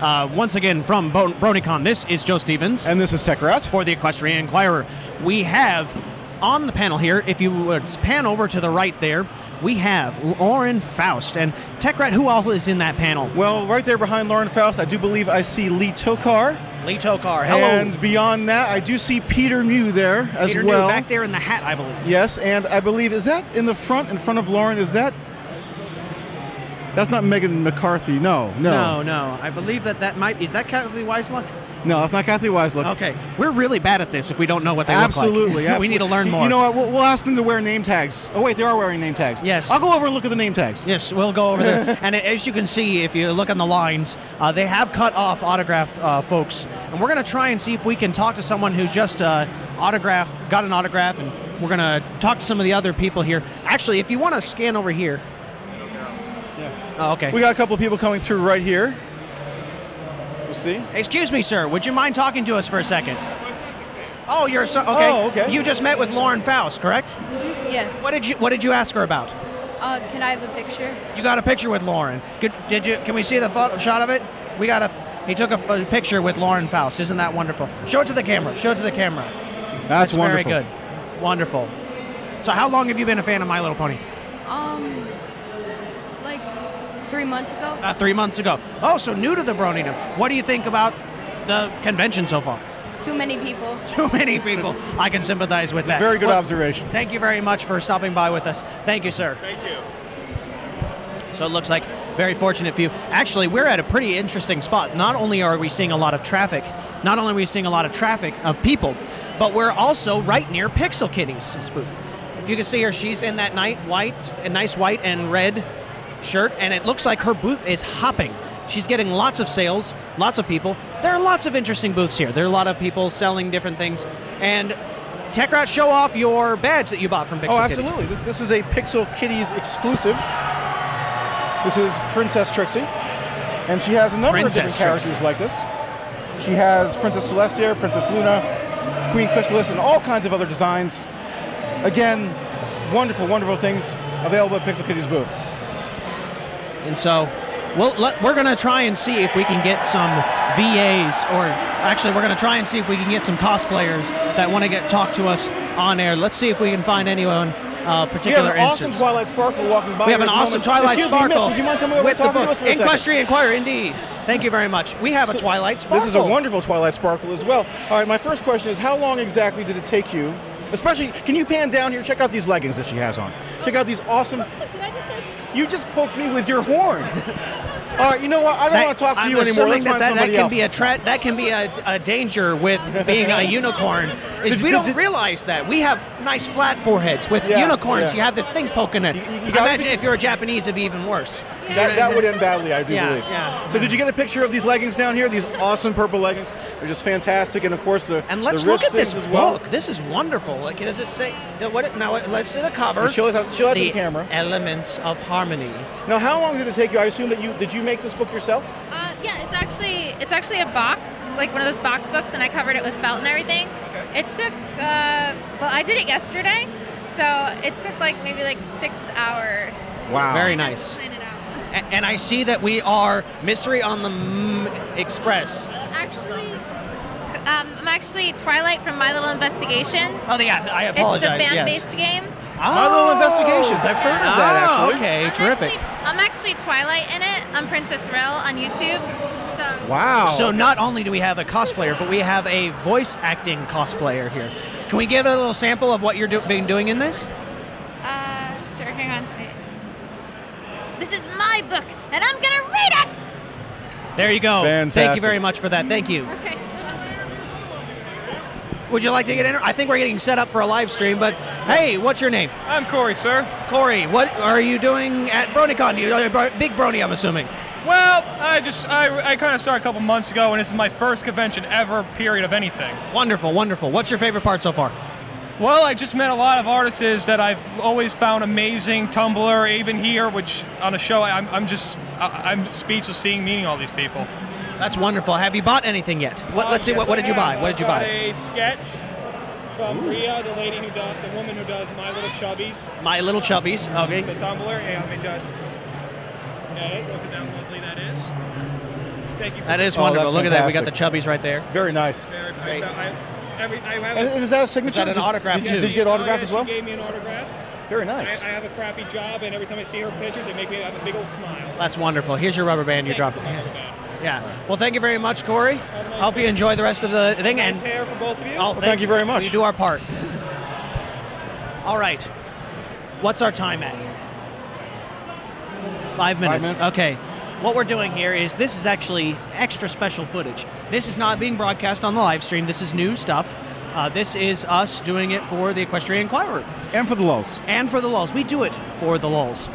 Uh, once again, from Bo- BronyCon, this is Joe Stevens. And this is Tech Rat. For the Equestrian Inquirer. We have on the panel here, if you would pan over to the right there, we have Lauren Faust. And Tech Rat, who all is in that panel? Well, right there behind Lauren Faust, I do believe I see Lee Tockar. Lee Tockar, hello. And beyond that, I do see Peter New there as Peter well. New back there in the hat, I believe. Yes, and I believe is that in the front, in front of Lauren? Is that? That's not Meghan McCarthy. No, no, No, no. I believe that that might. Is that Cathy Weseluck? no. That's not Cathy Weseluck. Okay. We're really bad at this if we don't know what they Absolutely, look like. absolutely. we need to learn more. You know what? We'll, we'll ask them to wear name tags. Oh wait, they are wearing name tags. Yes. I'll go over and look at the name tags. Yes, we'll go over there. and as you can see, if you look on the lines, uh, they have cut off autograph uh, folks, and we're going to try and see if we can talk to someone who just uh, autograph got an autograph, and we're going to talk to some of the other people here. Actually, if you want to scan over here. Oh, okay. We got a couple of people coming through right here. We'll see. Excuse me, sir. Would you mind talking to us for a second? Oh, you're so okay. Oh, okay. You just met with Lauren Faust, correct? Yes. What did you What did you ask her about? Uh, can I have a picture? You got a picture with Lauren. Good, did you? Can we see the photo shot of it? We got a. He took a, a picture with Lauren Faust. Isn't that wonderful? Show it to the camera. Show it to the camera. That's, wonderful. very good. Wonderful. So, how long have you been a fan of My Little Pony? Um, like three months ago. Uh, three months ago. Oh, so new to the Broninum. What do you think about the convention so far? Too many people. Too many people. I can sympathize with that. Very good Well, observation. Thank you very much for stopping by with us. Thank you, sir. Thank you. So it looks like very fortunate for you. Actually, we're at a pretty interesting spot. Not only are we seeing a lot of traffic, not only are we seeing a lot of traffic of people, but we're also right near Pixel Kitty's booth. If you can see her, she's in that night white, a nice white and red shirt, and it looks like her booth is hopping. She's getting lots of sales, lots of people. There are lots of interesting booths here. There are a lot of people selling different things. And TechRat, show off your badge that you bought from Pixel Oh, absolutely. This, this is a Pixel Kitties exclusive. This is Princess Trixie, and she has a number Princess of different characters like this. She has Princess Celestia, Princess Luna, Queen Chrysalis, and all kinds of other designs. Again, wonderful, wonderful things available at Pixel Kitties booth. And so we'll let, we're going to try and see if we can get some VAs, or actually, we're going to try and see if we can get some cosplayers that want to get talk to us on air. Let's see if we can find anyone uh, We particular have an awesome. Twilight Sparkle walking by. we have an awesome moment. Twilight Excuse me, Sparkle miss, would you mind coming over with and talking the to book us for a second? Equestrian Inquirer, indeed. Thank you very much. We have a So- Twilight Sparkle. This is a wonderful Twilight Sparkle as well. All right, my first question is how long exactly did it take you? Especially, can you pan down here? Check out these leggings that she has on. Check out these awesome. You just poked me with your horn. All right, you know what? I don't That- want to talk to I'm you anymore. Let's that, that, that can else. be a tra- that can be a, a danger with being a unicorn. Is Did- we did- don't did- realize that we have nice flat foreheads with Yeah, unicorns. yeah. You have this thing poking it. You- you- Imagine be- if you're a Japanese, it'd be even worse. that, that would end badly, I do Yeah, believe. yeah. So, did you get a picture of these leggings down here? These awesome purple leggings. They're just fantastic, and of course the And let's the look at this as well. book. This is wonderful. Like, does it say? now What? Now let's see the cover. Show us show out the the camera. Elements of harmony. Now, how long did it take you? I assume that you did you make this book yourself? Uh, yeah, it's actually it's actually a box, like one of those box books, and I covered it with felt and everything. It took uh, well, I did it yesterday, so it took like maybe like six hours. Wow. Very And I nice. planned it out. A- and I see that we are Mystery on the mm Express. Actually, um, I'm actually Twilight from My Little Investigations. Oh, yeah. I apologize. it's the apologize. yes. fan-based game. My Little Investigations. I've heard of that, Oh, actually. Okay, I'm terrific. Actually, I'm actually Twilight in it. I'm Princess Rill on YouTube. So Wow. So not only do we have a cosplayer, but we have a voice acting cosplayer here. Can we give a little sample of what you're do- been doing in this? Uh, sure, hang on. Wait. This is my book, and I'm gonna read it! There you go. Fantastic. Thank you very much for that. Thank you. Okay. Would you like to get in? I think we're getting set up for a live stream, but hey, what's your name? I'm Corey, sir. Corey, what are you doing at BronyCon? You a big Brony, I'm assuming. Well, I just I, I kind of started a couple months ago, and this is my first convention ever. Period of anything. Wonderful, wonderful. What's your favorite part so far? Well, I just met a lot of artists that I've always found amazing. Tumblr, even here, which on a show I'm, I'm just I, I'm speechless seeing meeting all these people. That's wonderful. Have you bought anything yet? What, uh, let's see. Yes, What, what did you buy? What did you buy? A sketch from Ria, the lady who does the woman who does My Little Chubbies. My Little Chubbies. The Okay. Tumblr. Yeah, let me just get. Look at how lovely that is. Thank you. That is Oh, wonderful. that's Look at that. We got the fantastic. chubbies right there. Very nice. Very- I, I, every, I have And, a- and is that a signature? that an autograph, did, you- too? Did you get Oh, autographed yeah, as well? She gave me an autograph. Very nice. I have a crappy job, and every time I see her pictures, it makes me have a big old smile. That's wonderful. Here's your rubber band you Thank dropped. you for the rubber band. Yeah. Well, thank you very much, Corey. I hope you enjoy the rest of the thing. Nice and hair for both of you. Oh, thank you very much. We do our part. All right. What's our time at? Five minutes. Five minutes. Okay. What we're doing here is this is actually extra special footage. This is not being broadcast on the live stream. This is new stuff. Uh, this is us doing it for the Equestrian Inquirer And for the lows. and for the lulls. We do it for the lulls.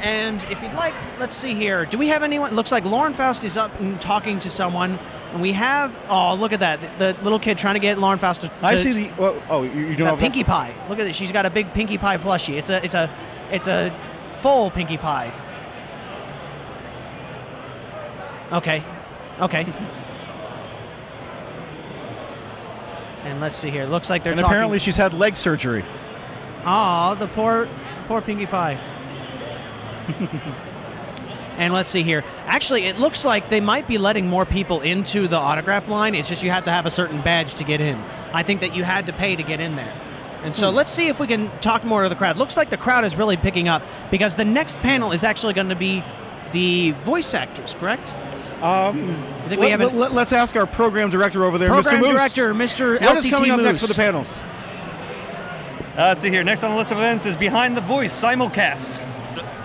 And if you'd like, let's see here. Do we have anyone? Looks like Lauren Faust is up and talking to someone. And we have, oh, look at that. The, the little kid trying to get Lauren Faust to. to I see the. Oh, oh you, you don't that Pinkie Pie. Look at this. She's got a big Pinkie Pie plushie. It's a, it's a, it's a full Pinkie Pie. Okay, okay. and let's see here. Looks like they're And apparently she's had leg surgery. Oh, the poor, poor Pinkie Pie. and let's see here. Actually, it looks like they might be letting more people into the autograph line. It's just you have to have a certain badge to get in. I think that you had to pay to get in there. And so let's see if we can talk more to the crowd. Looks like the crowd is really picking up because the next panel is actually going to be the voice actors, correct? Um, I think we let, have a let, us ask our program director over there, program Mr. Moose. director, Mr. What is LTT coming up next for the panels? Uh, let's see here. Next on the list of events is Behind the Voice simulcast.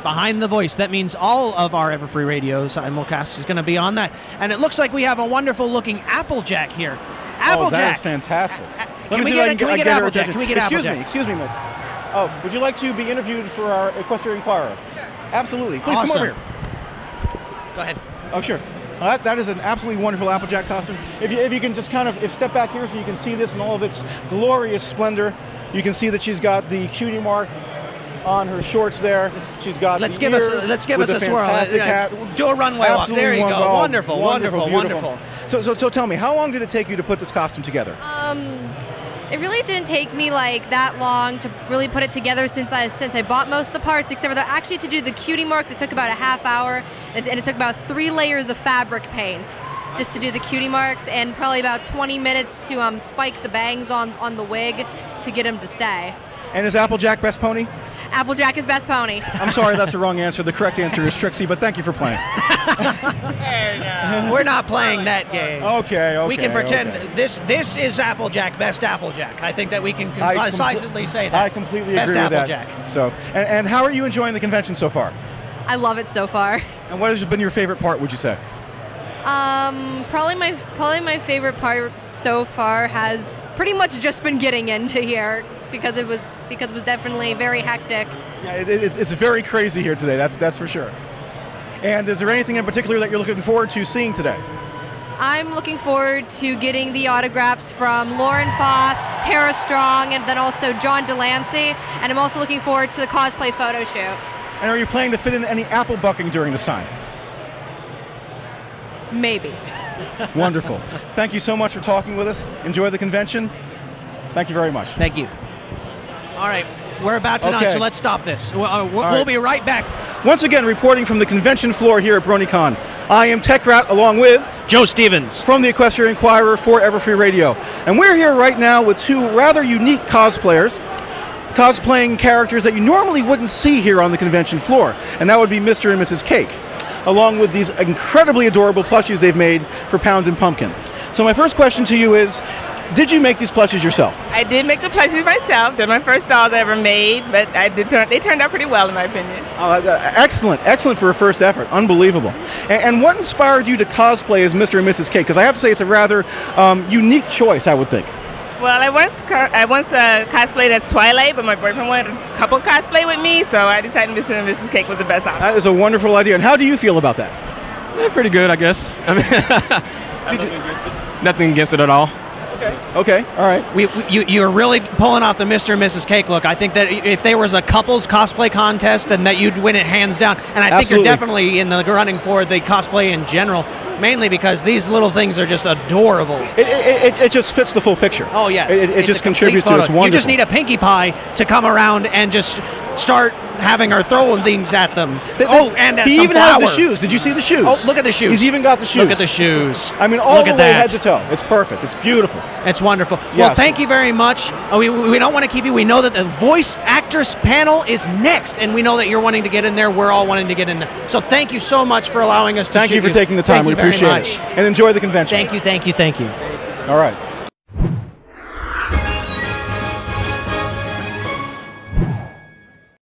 Behind the voice. That means all of our Everfree Radio simulcast is going to be on that. And it looks like we have a wonderful looking Applejack here. Applejack. Oh, that is fantastic. Uh, can we get if I it- can we get Applejack? Can we get excuse Applejack? me, excuse me, miss. Oh, would you like to be interviewed for our Equestrian Inquirer? Sure. Absolutely. Please Awesome. come over here. Go ahead. Oh, sure. Uh, that, that is an absolutely wonderful Applejack costume. If you, if you can just kind of if step back here so you can see this in all of its glorious splendor, you can see that she's got the cutie mark on her shorts there. She's got Let's the give us ears a, let's give us with a the swirl. fantastic hat. Do a runway walk. There you go. wonderful. Wonderful, wonderful, wonderful. So, so, so tell me, how long did it take you to put this costume together? Um, it really didn't take me like that long to really put it together since I since I bought most of the parts, except for the, actually to do the cutie marks. It took about a half hour, and, and it took about three layers of fabric paint just to do the cutie marks, and probably about 20 minutes to um, spike the bangs on on the wig to get them to stay. And is Applejack best pony? Applejack is best pony. I'm sorry, that's the wrong answer. The correct answer is Trixie, but thank you for playing. We're not playing that game. Okay, okay. we can pretend okay. this this is Applejack, best Applejack. I think that we can I com- say that. I completely best agree with Applejack. that. So, and, and how are you enjoying the convention so far? I love it so far. And what has been your favorite part? Would you say? Um, probably my probably my favorite part so far has pretty much just been getting into here because it was because it was definitely very hectic. Yeah, it, it- it's, it's very crazy here today. That's that's for sure. And is there anything in particular that you're looking forward to seeing today? I'm looking forward to getting the autographs from Lauren Faust, Tara Strong, and then also John de Lancie. And I'm also looking forward to the cosplay photo shoot. And are you planning to fit in any apple bucking during this time? Maybe. Wonderful. Thank you so much for talking with us. Enjoy the convention. Thank you very much. Thank you. All right, we're about to Okay. nod, so let's stop this. We'll, uh, we'll right. be right back. Once again, reporting from the convention floor here at BronyCon, I am Tech Rat along with Joe Stevens. from the Equestria Inquirer for Everfree Radio. And we're here right now with two rather unique cosplayers, cosplaying characters that you normally wouldn't see here on the convention floor. And that would be Mr. and Mrs. Cake, along with these incredibly adorable plushies they've made for Pound and Pumpkin. So my first question to you is, did you make these plushies yourself? I did make the plushies myself. They're my first dolls I ever made, but I did turn, they turned out pretty well in my opinion. Oh, uh, excellent, excellent for a first effort. Unbelievable. And, and what inspired you to cosplay as Mr. and Mrs. Cake? Because I have to say it's a rather um, unique choice, I would think. Well, I once I once uh, cosplayed as Twilight, but my boyfriend wanted a couple cosplay with me, so I decided Mr. and Mrs. Cake was the best option. That is a wonderful idea. And how do you feel about that? Eh, pretty good, I guess. I mean, nothing against it at all. Okay, Okay. all right. We, we, you, you're really pulling off the Mr. and Mrs. Cake look. I think that if there was a couples cosplay contest, then that you'd win it hands down. And I think you're definitely in the running for the cosplay in general, mainly because these little things are just adorable. It, it, it, it just fits the full picture. Oh yes, It, it It's just a complete contributes to it. It's wonderful. You just need a Pinkie Pie to come around and just start having her throwing things at them. oh, and he even has the shoes. Did you see the shoes? Oh, look at the shoes. He's even got the shoes. Look at the shoes. I mean, all Look the way that. head to toe. It's perfect. It's beautiful. It's wonderful. Well, thank you very much. Uh, we, we don't want to keep you. We know that the voice actress panel is next, and we know that you're wanting to get in there. We're all wanting to get in there. So thank you so much for allowing us to Thank you for taking the time. Thank we you appreciate much. it. And enjoy the convention. Thank you, thank you, thank you. All right.